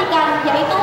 ติการใหญ่โต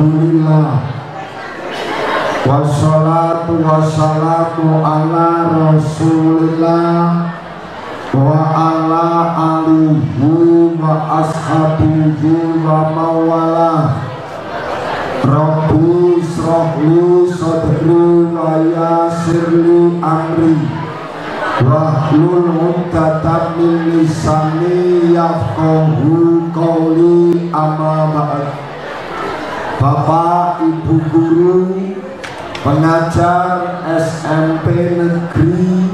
Alhamdulillah. Wassalatu wassalamu ala rasulillah wa ala alihi wa ashabihi wa mawala. Rabbi srohli sadri wa yasirli amri. Wahlul uqdatam min lisani yafqahu qawli amma Bapak Ibu Guru Pengajar SMP Negeri.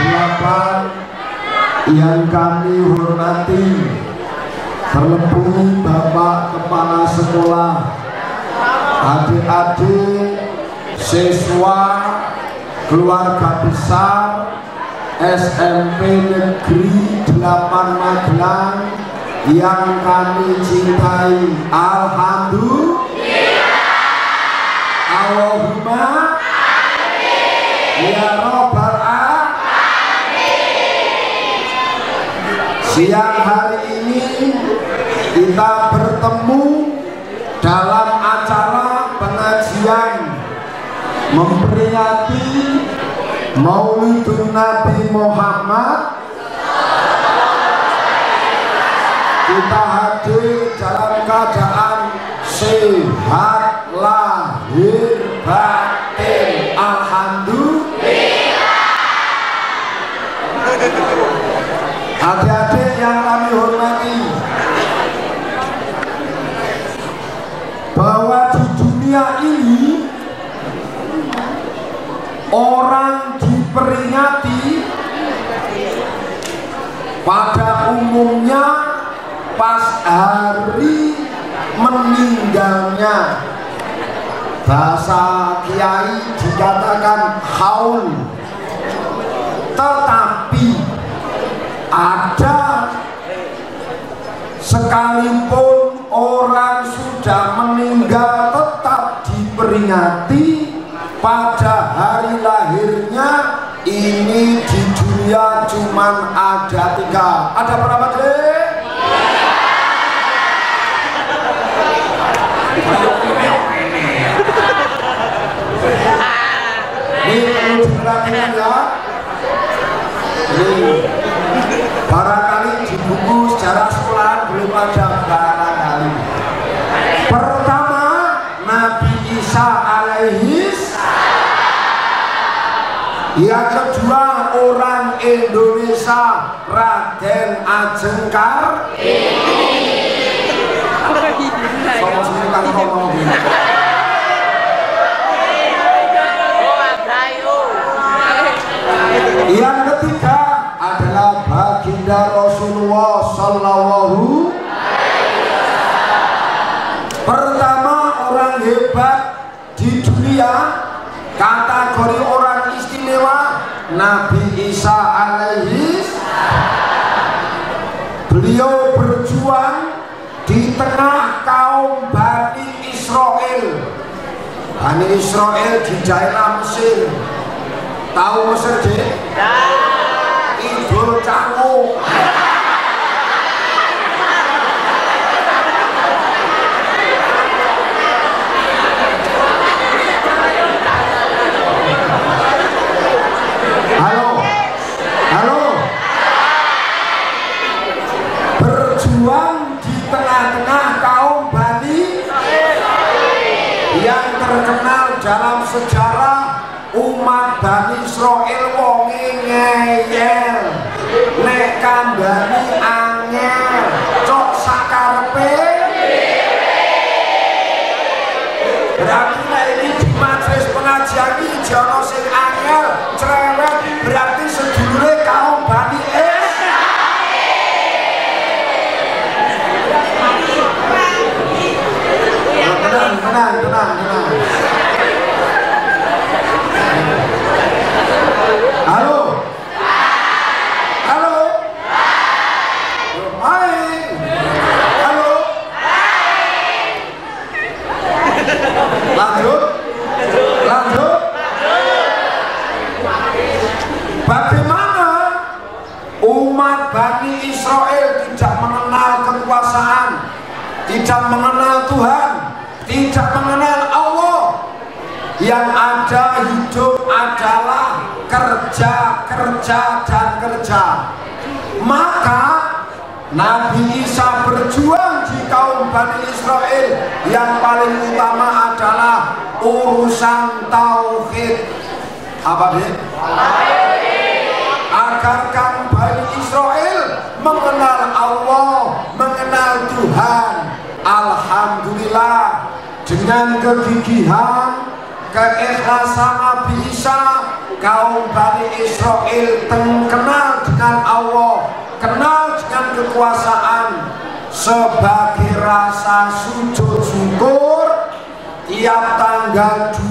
Delapan yang kami hormati terlebih Bapak Kepala Sekolah adik-adik siswa keluarga besar SMP Negeri 8 Magelang yang kami cintai Alhamdulillah. Allahumma Ya Rabbal Siang hari ini kita bertemu dalam acara pengajian memperingati Maulidun Nabi Muhammad kita hadir dalam keadaan sehat lahir batin. Alhamdulillah. Adik-adik yang kami hormati bahwa di dunia ini orang diperingati pada umumnya pas hari meninggalnya. Bahasa kiai dikatakan haul. Tetapi ada sekalipun orang sudah meninggal tetap diperingati pada hari lahirnya. Ini di dunia cuman ada tiga. Ada berapa dek? ini perlu diperhatikan ya ini barangkali di buku sejarah sekolahan belum ada barangkali pertama Nabi Isa alaihis yang kedua orang Indonesia Raden Ajeng Kartini Sama sini kan ngomong Israel di daerah Mesir Tahu Mesir,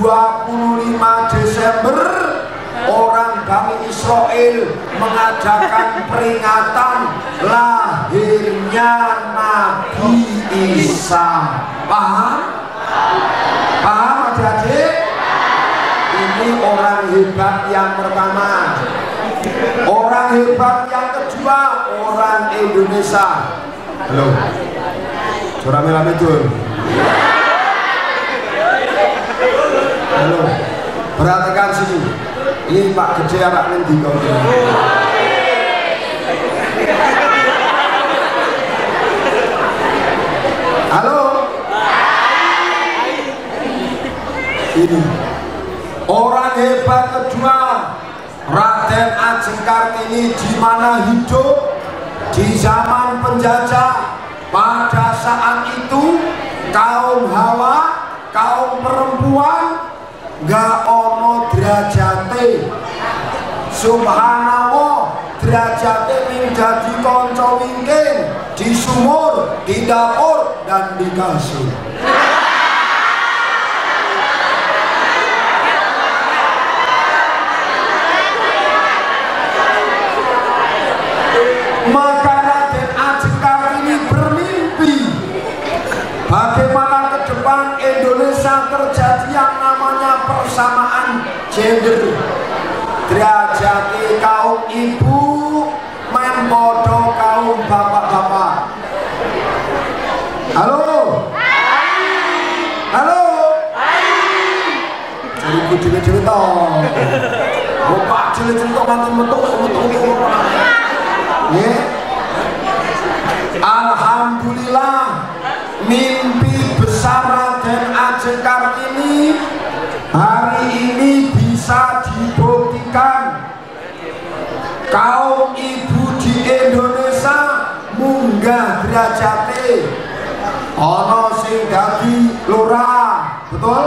25 Desember orang Bani Israel mengadakan peringatan lahirnya Nabi Isa. Paham? paham adik-adik? ini orang hebat yang pertama. Orang hebat yang kedua orang Indonesia. Halo. Rame-rame tuh halo. Perhatikan sini. Ini Pak Gede anak nanti kau halo. Ini. Orang hebat kedua. Raden Ajeng Kartini di mana hidup? Di zaman penjajah. Pada saat itu kaum hawa kaum perempuan gak ono derajate. Subhanallah derajate min dadi kanca wingking. Di sumur di dapur dan di kasur. Maka gender derajati kaum ibu main bodoh kaum bapak-bapak. Halo? Halo? Jadi gue cerita bapak cerita nanti metuk metuk metuk Ya. Alhamdulillah mimpi besar Raden Ajeng Kartini hari ini kaum ibu di Indonesia munggah derajate. Ono sing dadi lurah betul?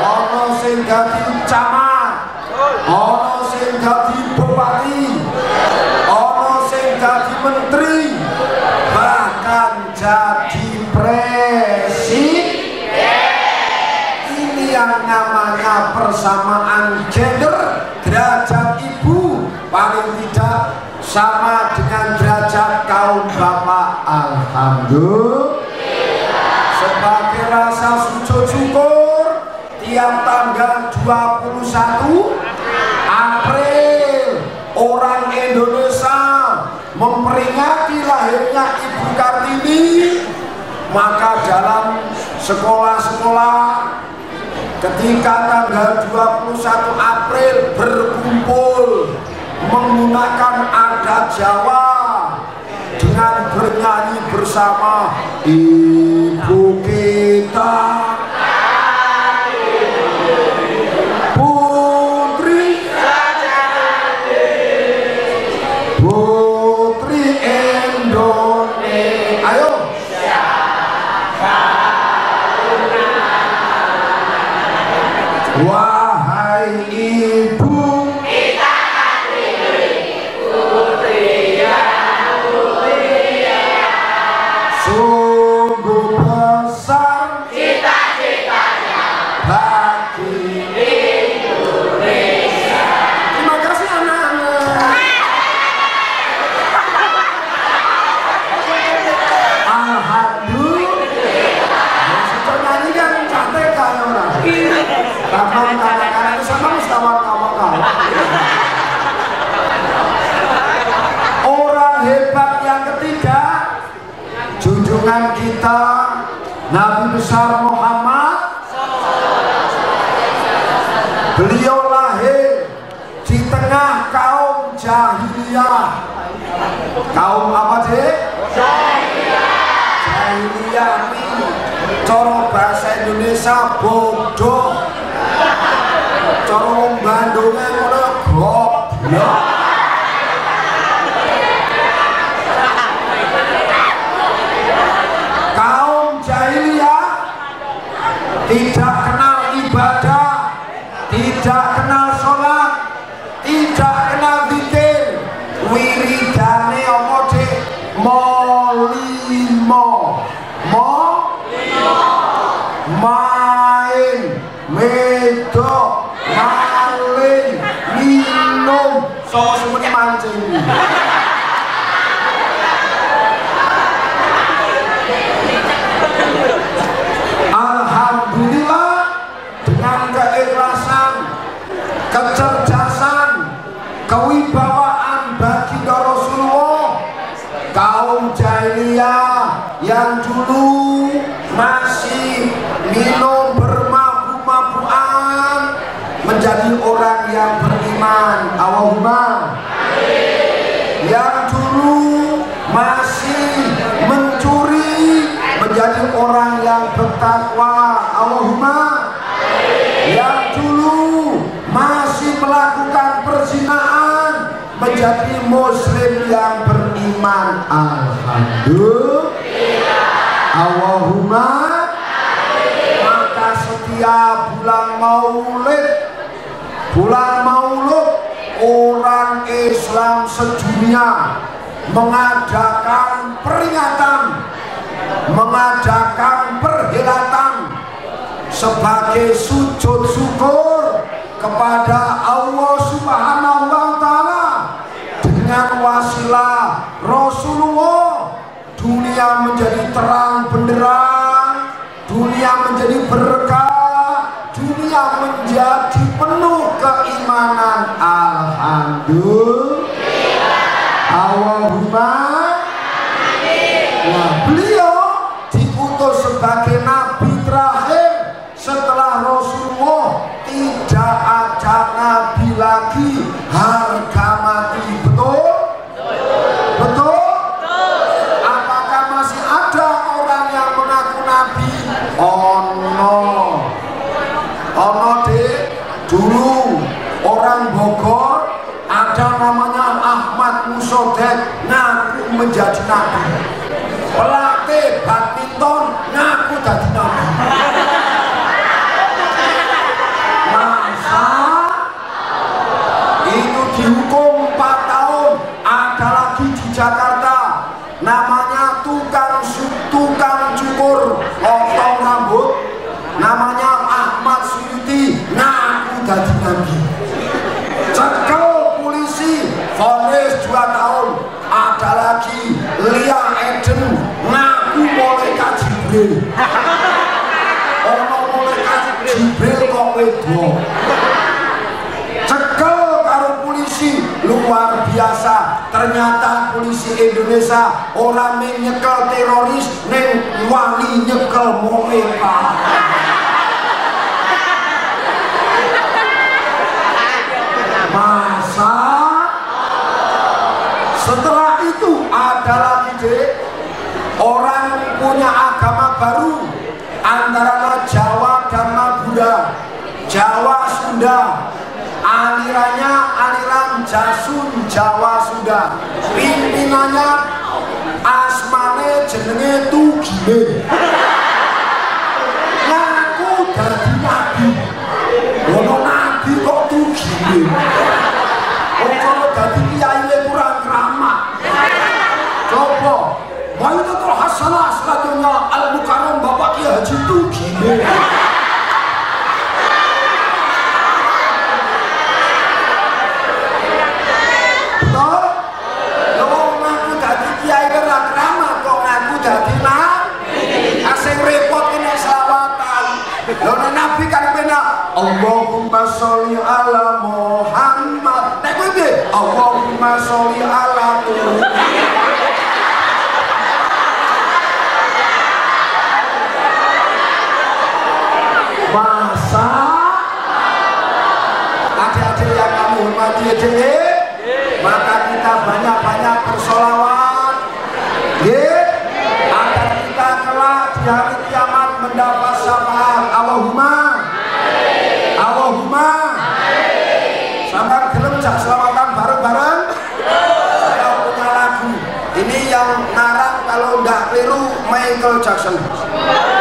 Ono sing dadi camat Alhamdulillah sebagai rasa sujud syukur tiap tanggal 21 April orang Indonesia memperingati lahirnya Ibu Kartini. Maka dalam sekolah-sekolah ketika tanggal 21 April berkumpul menggunakan adat Jawa bersama Ibu kita Junjungan kita Nabi besar Muhammad Beliau lahir di tengah kaum jahiliyah. Kaum apa deh? Jahiliyah. Ini Coro bahasa Indonesia bodoh. Coro Bandungnya ngono goblok bertakwa. Allahumma yang dulu masih melakukan perzinaan menjadi muslim yang beriman. Alhamdulillah. Allahumma maka setiap bulan maulid bulan maulud orang Islam sedunia mengadakan peringatan mengadakan perhelatan sebagai sujud syukur kepada Allah Subhanahu wa taala dengan wasilah Rasulullah. Dunia menjadi terang benderang dunia menjadi berkah dunia menjadi penuh keimanan. Alhamdulillah. Allahumma Indonesia orang main nyekel teroris neng wali nyekel moeka masa? Setelah itu ada lagi deh orang punya agama baru antara Jawa dan Madura Jawa Sunda. Alirannya aliran Jasun Jawa Sunda. Pimpinannya jenenge tuh ngaku dari nabi. Ngono nabi kok tuh gile ngono dari kiai le kurang ramah coba. Wali Hasanah terhasalah sekatunya al mukarom bapak kiai haji tuh Allahumma sholli ala Muhammad. Nek kowe piye? Allahumma sholli ala Muhammad. Masa adik-adik yang kami hormati EDE, maka kita banyak-banyak bersolawat. Yeah. Agar kita kelak di hari kiamat mendapat Tchau, tchau.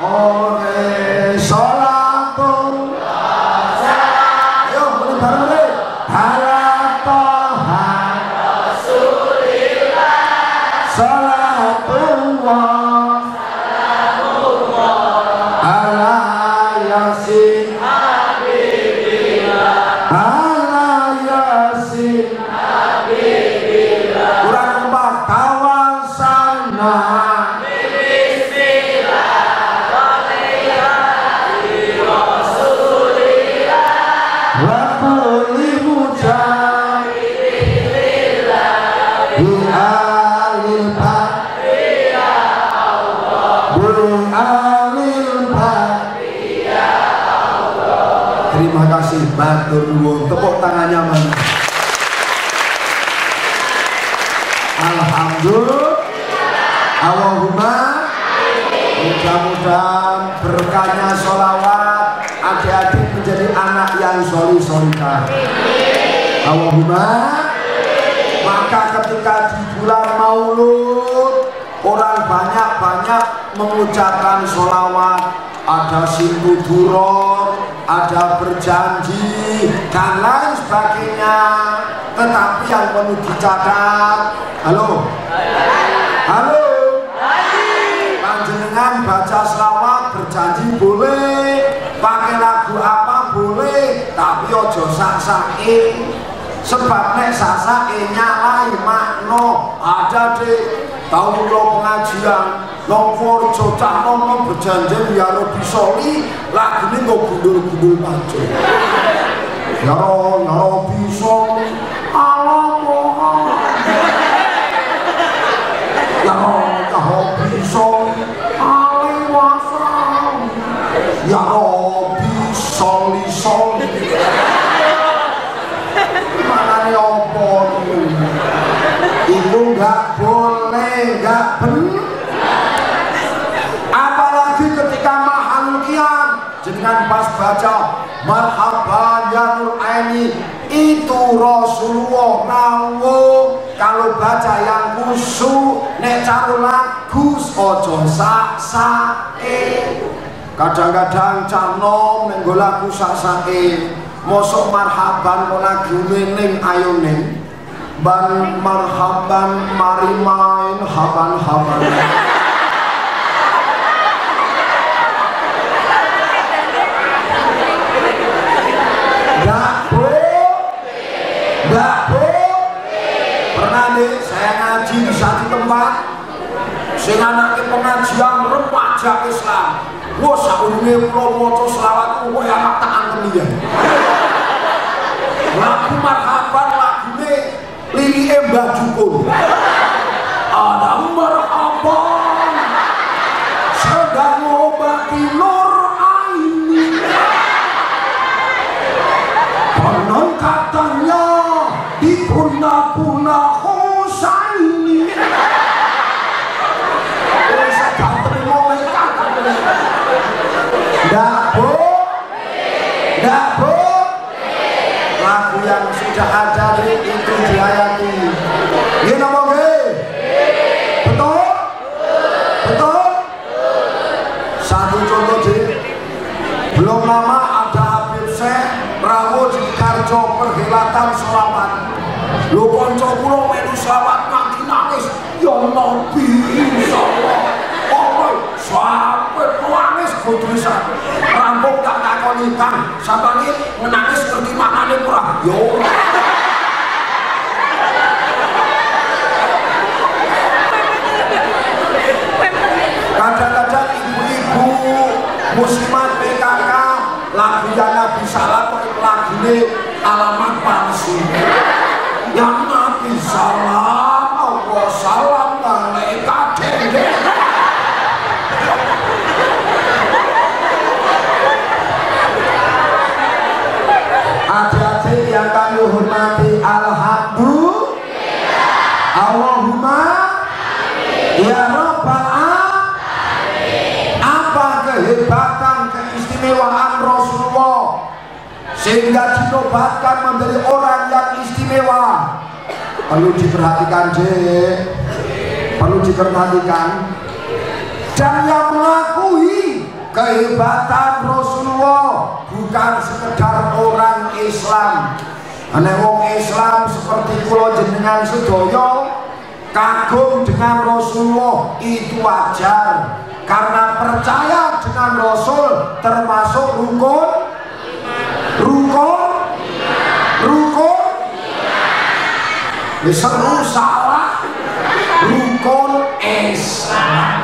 어... buron ada berjanji dan lain sebagainya. Tetapi yang perlu dicatat halo? Halo? Panjenengan baca selawat berjanji boleh pakai lagu apa boleh tapi ojo sasake sebab nek sasake nyalai makno ada deh tahu lo pengajian. nongfor cocak nongno berjanjian ya Robi Soli lagi ini nggak gundul gundul aja ya Robi Soli baca marhaban ya nur aini. Itu Rasulullah nawo kalau baca yang kusuk nek caro lagu ojo sak sake kadang-kadang canom nenggo lagu sak sake mosok marhaban kok lagu ning ayo ban marhaban mari main haban haban di satu tempat Sing anake pengajian remaja Islam. Wah saurunge kula maca selawat kok anak tak antem ya. Lagu marhaban lagune lilike Mbah Jukun Ada marhaban sedang takoni kan Sampai menangis ngerti maknanya kurang. Allah kadang-kadang ibu-ibu muslimat PKK lagu yang Nabi Salam lagu ini menjadi orang yang istimewa. Perlu diperhatikan deh perlu diperhatikan. Dan yang mengakui kehebatan Rasulullah bukan sekedar orang Islam. Ane wong Islam seperti kula jenengan sedaya kagum dengan Rasulullah itu wajar. Karena percaya dengan Rasul termasuk rukun Ini seru salah. Rukun Islam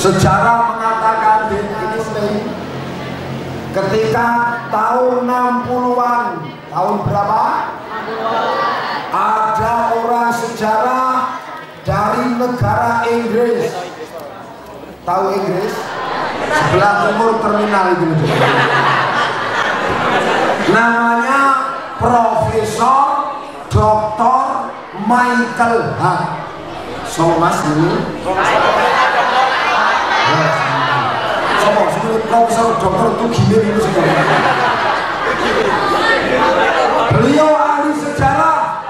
sejarah mengatakan ketika tahun 60-an tahun berapa? ada orang sejarah dari negara Inggris tahu Inggris sebelah timur terminal itu namanya Profesor Dr. Michael H. So mas ini Dr. itu Beliau ahli sejarah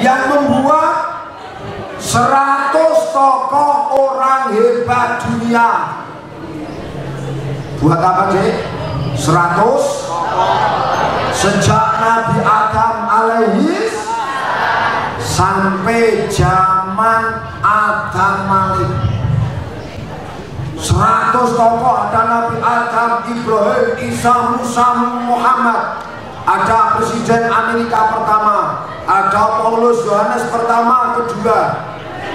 yang membuat 100 tokoh orang hebat dunia buat apa sih? 100 sejak Nabi Adam alaihi sampai zaman Adam Malik 100 tokoh ada Nabi Adam, Ibrahim, Isa, Musa, Muhammad. Ada Presiden Amerika pertama ada Paulus Yohanes pertama kedua.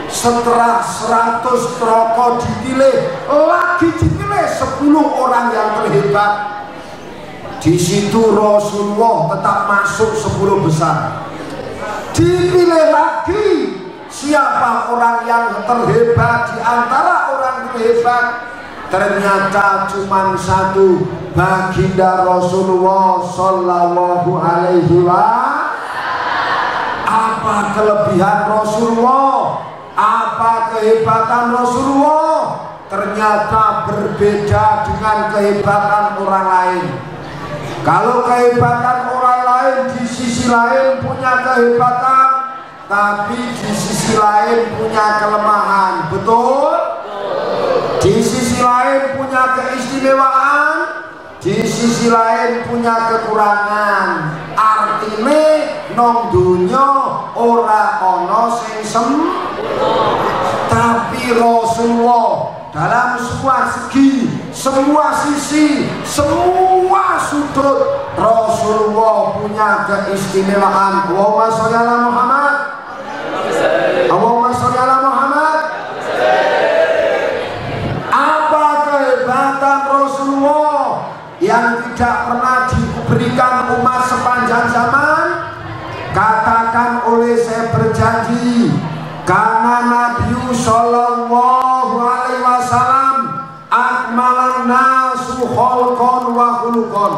Setelah 100 tokoh dipilih lagi dipilih 10 orang yang terhebat. Di situ Rasulullah tetap masuk 10 besar. Dipilih lagi siapa orang yang terhebat di antara orang terhebat? Ternyata cuma satu baginda Rasulullah Sallallahu Alaihi Wasallam. Apa kelebihan Rasulullah? Apa kehebatan Rasulullah? Ternyata berbeda dengan kehebatan orang lain. Kalau kehebatan orang lain di sisi lain punya kehebatan, tapi di sisi lain punya kelemahan, betul? Di sisi lain punya keistimewaan, di sisi lain punya kekurangan. Artinya nong dunya ora ono sing sem tapi Rasulullah dalam semua segi, semua sisi, semua sudut Rasulullah punya keistimewaan. Allahumma sholli ala Muhammad. Allahumma sholli ala Muhammad. Apa kehebatan Rasulullah yang tidak pernah diberikan umat sepanjang zaman? Katakan oleh saya berjanji karena Nabi Sallallahu Alaihi Wasallam akmalan nasu wa khulukon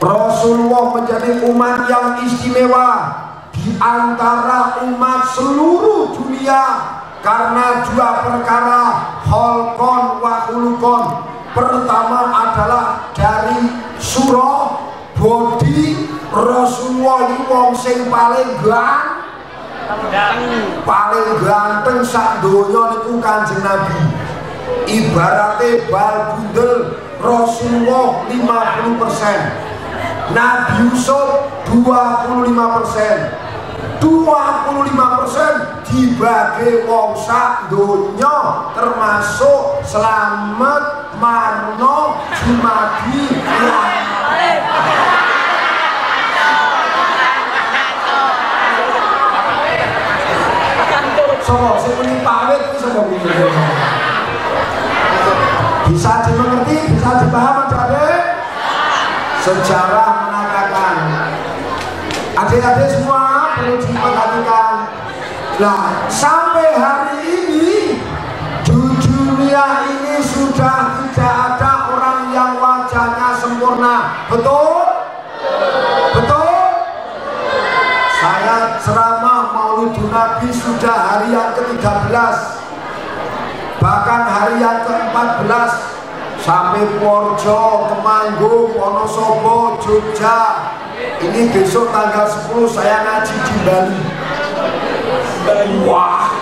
Rasulullah menjadi umat yang istimewa antara umat seluruh dunia karena dua perkara kholkon wa khulukon pertama adalah dari surah bodi Rasulullah ini wong sing paling ganteng paling ganteng sak donya niku Kanjeng Nabi. Ibarate bal bundel Rasulullah 50%. Nabi Yusuf 25%. 25% dibagi wong sak donya termasuk selamat Marno Jumadi. Sopo sing muni pamit kuwi sapa kuwi? Bisa dimengerti, bisa dipaham adik-adik? Sejarah mengatakan adik-adik semua. Nah, sampai hari ini di dunia ini sudah tidak ada orang yang wajahnya sempurna. Betul? Betul? Saya ceramah Maulidun Nabi sudah hari yang ke-13 Bahkan hari yang ke-14 Sampai Porjo, Temanggung, Wonosobo, Jogja Ini besok tanggal 10 saya ngaji di Bali Wah.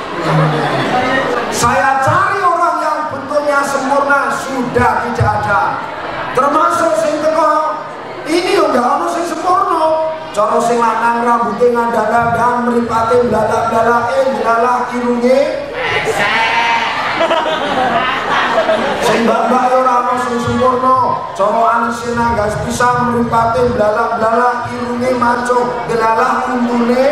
Saya cari orang yang bentuknya sempurna Sudah tidak ada. Termasuk sing teko Ini enggak ono sing sempurna. Cara sing lanang rambutnya ngandang-ngandang meripate blalak-blalake blalak irunge. Sing mbak-mbak ora ono sempurna. Cara alise nanggas pisang meripate blalak-blalak irunge maco gelalah untune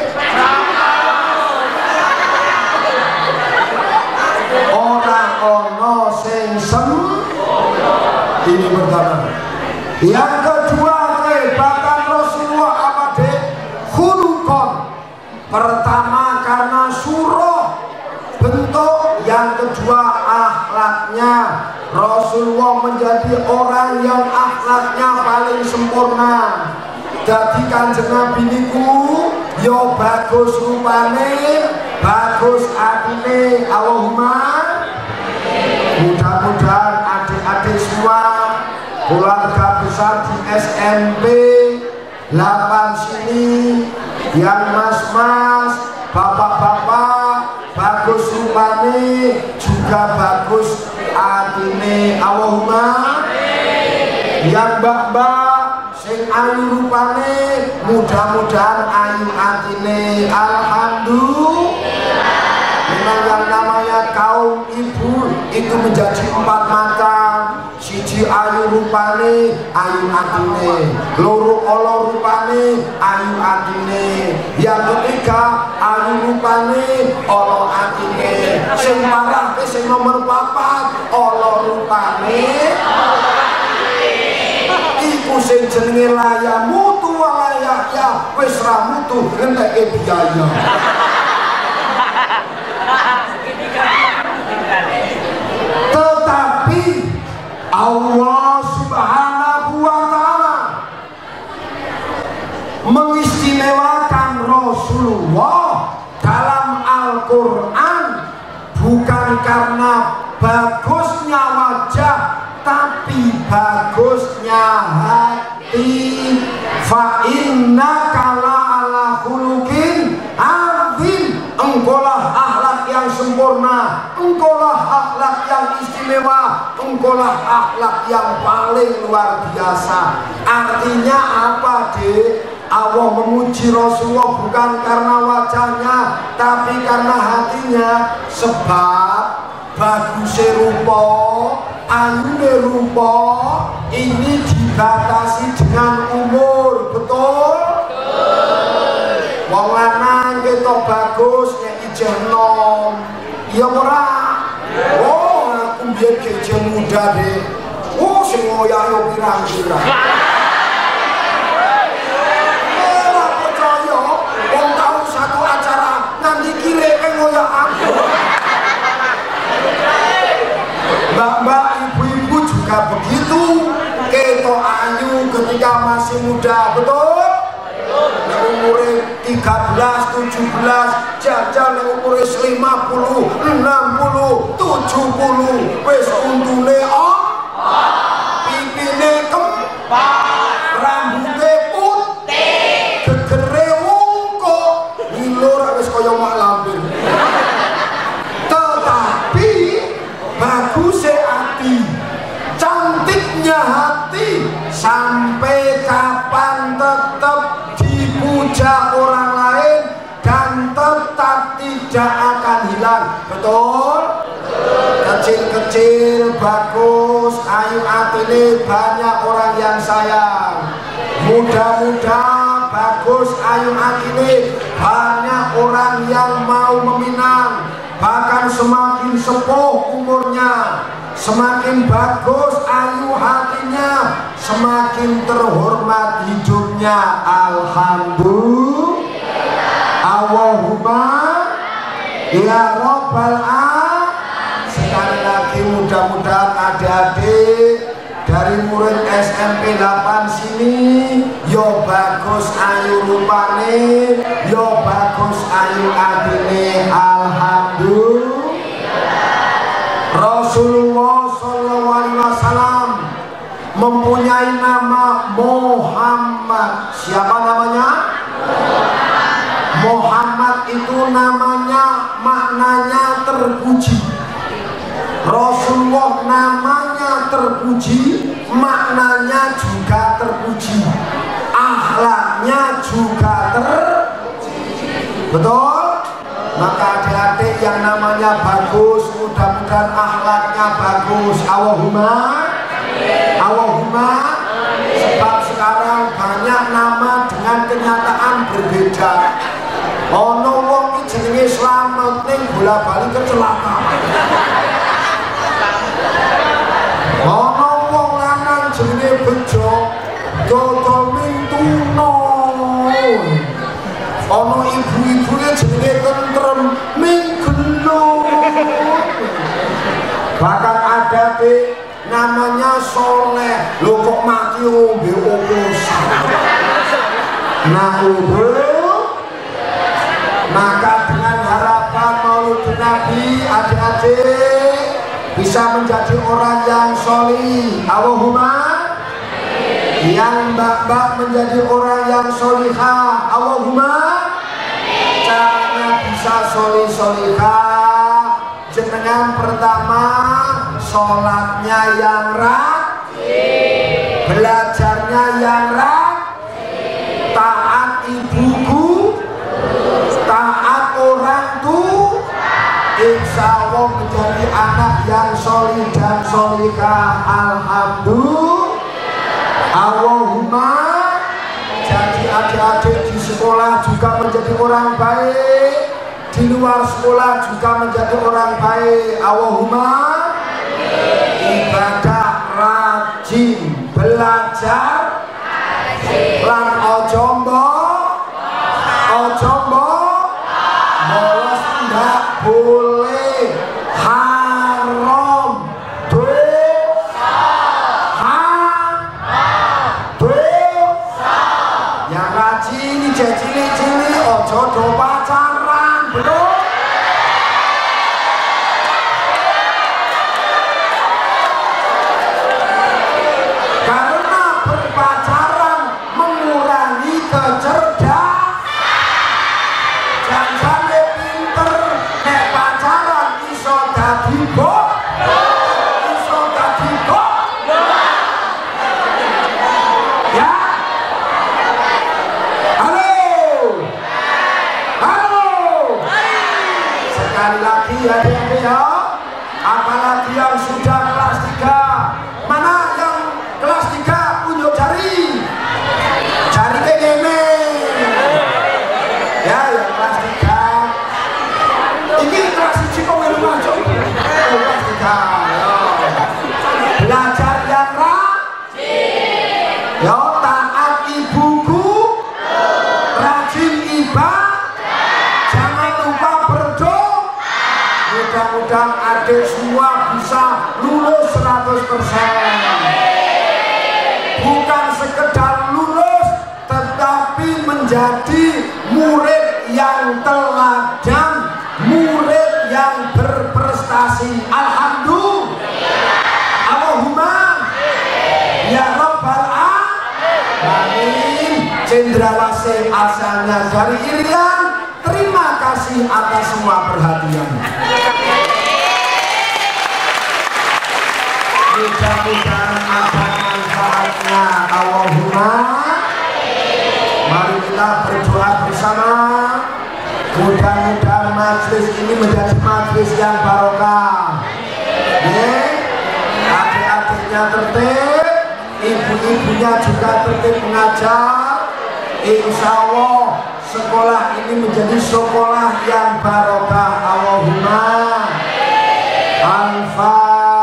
ora ono sing sem ini pertama yang kedua kehebatan Rasulullah apa dek khulukon. Pertama karena surah. Bentuk. Yang kedua akhlak akhlaknya. Rasulullah menjadi orang yang akhlaknya paling sempurna. Jadi kanjeng Nabi niku yo bagus rupane bagus atine. Allahumma besar di SMP 8 sini yang mas-mas bapak-bapak bagus rupane juga bagus atine. Allahumma yang mbak-mbak sing ayu rupane mudah-mudahan ayu atine. Alhamdulillah. Memang yang namanya kaum ibu itu menjadi empat macam siji ayu rupane ayu atine loro olo rupane ayu atine yang ketiga ayu rupane olo atine sing parah sing nomor papat olo rupane. Iku sing jenenge laya mutu walaya ya wis ra mutu enteke biaya Allah subhanahu wa ta'ala mengistimewakan Rasulullah dalam Al-Quran bukan karena bagusnya wajah tapi bagusnya hati. Fa inna kala ala khuluqin azim engkolah akhlak yang sempurna. Engkolah akhlak yang istimewa engkolah akhlak yang paling luar biasa. Artinya apa dek Allah memuji Rasulullah bukan karena wajahnya tapi karena hatinya. Sebab bagusnya rupa ayune rupa ini dibatasi dengan umur. Betul? Wong lanang bagus nek nom. Iya ora? Oh aku biyen keje muda deh oh sing ngoyak yo pirang-pirang satu acara Mbak-mbak, ibu-ibu juga begitu. Keto ayu ketika masih muda, betul? Nek umure 13, 17, jajal nek umure 50, 60, 70, wis untune bagus. Ayu atine banyak orang yang sayang. Muda-muda bagus. Ayu atine banyak orang yang mau meminang. Bahkan semakin sepuh umurnya semakin bagus ayu hatinya semakin terhormat hidupnya. Alhamdulillah. Allahumma ya robbal alamin mudah-mudahan adik-adik dari murid SMP 8 sini. Yo bagus ayu rupane. Yo bagus ayu adine. Alhamdulillah. Rasulullah sallallahu alaihi wasallam mempunyai nama Muhammad. Siapa namanya? Muhammad itu namanya maknanya terpuji Rasulullah namanya terpuji maknanya juga terpuji. Akhlaknya juga terpuji betul? Maka adik-adik yang namanya bagus mudah-mudahan akhlaknya bagus. Allahumma Allahumma. Sebab sekarang banyak nama dengan kenyataan berbeda. Ono wong iki jenenge slamet ning bola-bali kecelakaan ono ibu-ibune jenenge tentrem ning gelut bahkan soleh. Lo kok mati ombe oplosan nah maka dengan harapan maulid nabi adik-adik bisa menjadi orang yang soli Allahumma yang mbak-mbak menjadi orang yang solihah. Allahumma soli solihah jenengan pertama sholatnya yang rajin. Belajarnya yang rajin. Taat ibuku. Taat orang tua insya Allah menjadi anak yang solid dan solika Alhamdulillah. Allahumma. Jadi adik-adik di sekolah juga menjadi orang baik di luar sekolah juga menjadi orang baik. Allahumma ibadah rajin belajar menjadi murid yang teladan murid yang berprestasi. Alhamdulillah. Allahumma. Ya Rabbal Alamin. Cendrawasih asalnya dari Irian terima kasih atas semua perhatian. Mudah-mudahan majlis yang barokah. Ya adik-adiknya tertib ibu-ibunya juga tertib mengajar. Insya Allah sekolah ini menjadi sekolah yang barokah. Allahumma. Al-Fatihah.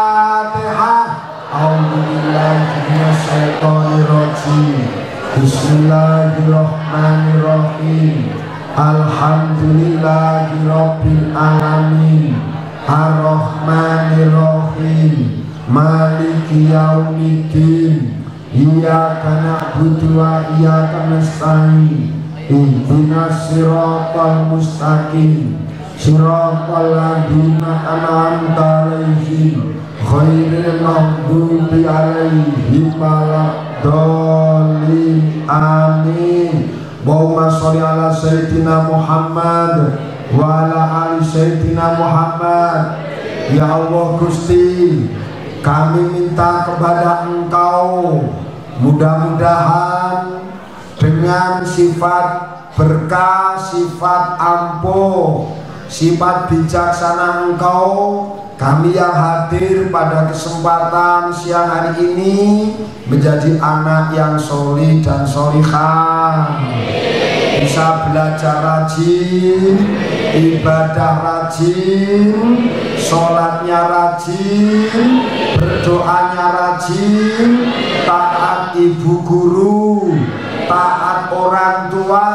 Bismillahirrahmanirrahim Alhamdulillahirabbil alamin. Ar-Rahmanirrahim. Maliki yaumiddin. Iyyaka na'budu wa iyyaka nasta'in. Ihdinas siratal mustaqim. Siratal ladzina an'amta 'alaihim. Ghairil maghdubi 'alaihim waladdallin. Amin Allahumma sholli ala sayyidina Muhammad wa ala ali sayyidina Muhammad. Ya Allah Gusti kami minta kepada Engkau mudah-mudahan dengan sifat berkah, sifat ampuh, sifat bijaksana Engkau kami yang hadir pada kesempatan siang hari ini menjadi anak yang solid dan solihah. Bisa belajar rajin ibadah rajin sholatnya rajin berdoanya rajin taat ibu guru taat orang tua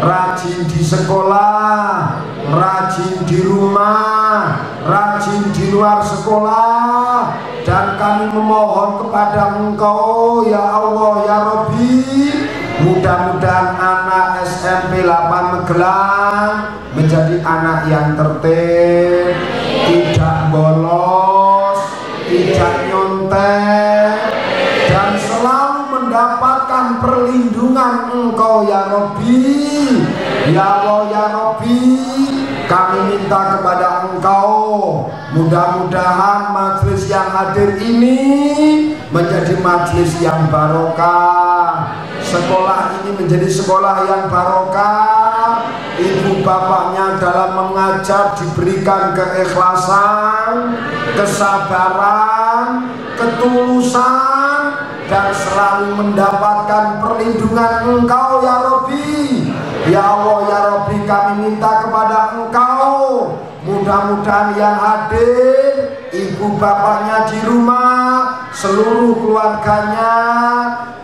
rajin di sekolah rajin di rumah rajin di luar sekolah dan kami memohon kepada engkau ya Allah ya Rabbi mudah-mudahan anak SMP 8 Magelang menjadi anak yang tertib tidak bolos tidak nyontek dan selalu mendapatkan perlindungan engkau ya Rabbi. Ya Allah ya Rabbi kami minta kepada mudah-mudahan majelis yang hadir ini menjadi majelis yang barokah. Sekolah ini menjadi sekolah yang barokah. Ibu bapaknya dalam mengajar diberikan keikhlasan kesabaran ketulusan dan selalu mendapatkan perlindungan engkau ya Robi Ya Allah ya Rabbi kami minta kepada engkau Mudah-mudahan yang hadir Ibu bapaknya di rumah Seluruh keluarganya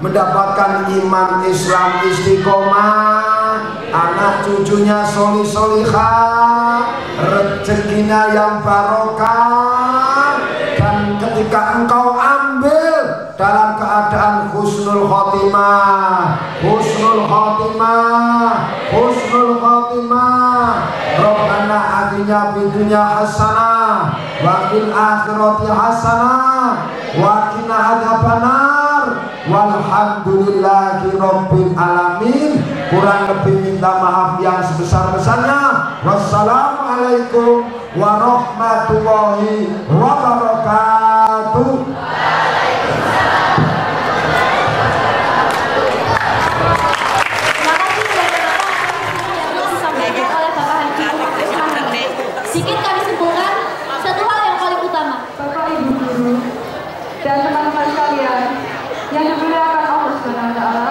Mendapatkan iman Islam istiqomah Anak cucunya soli solihah Rezekinya yang barokah. Dan ketika engkau ambil dalam keadaan husnul khotimah husnul khotimah husnul khotimah Rabbana atina bidunya hasanah wa fil akhirati hasanah wa qina adzabannar. Walhamdulillahi rabbil alamin. Kurang lebih minta maaf yang sebesar-besarnya. Wassalamualaikum warahmatullahi wabarakatuh Sedikit kami simpulkan satu hal yang paling utama. Bapak Ibu guru dan teman-teman sekalian yang dimuliakan Allah Subhanahu wa taala,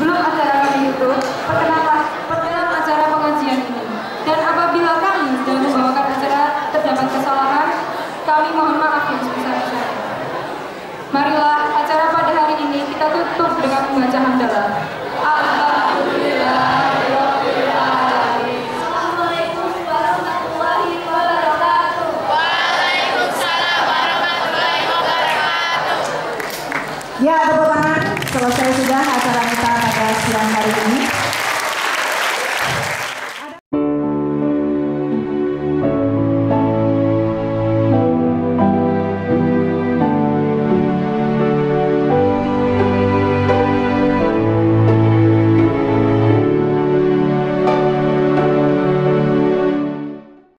belum acara kami itu perkenalan perkenalan acara pengajian ini. Dan apabila kami dalam membawakan acara terdapat kesalahan, kami mohon maaf yang sebesar-besarnya. Marilah acara pada hari ini kita tutup dengan membaca hamdalah. Alhamdulillah.